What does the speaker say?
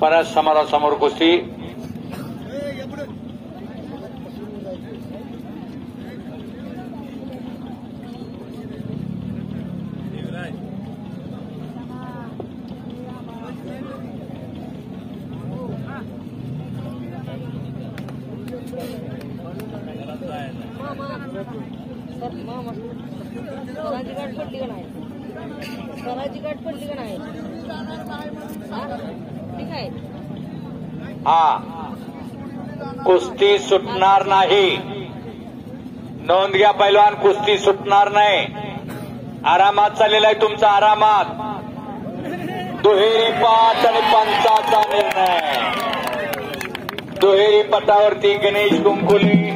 परत समोरासमोर गोष्टी स्वराजी गाठ पडली का नाही स्वराजी गाठ पडली का नाही ठीक आहे हा. कुस्ती सुटणार नाही. नोंद घ्या पैलवान कुस्ती सुटणार नाही. आरामात चाललेला आहे तुमचा आरामात. दुहेरी पाच आणि पंचाचा निर्णय. दुहेरी पटावरती गणेश कुंकुली.